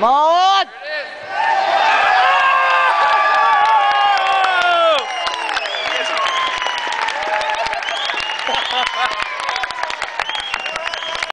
Một Ha ha ha!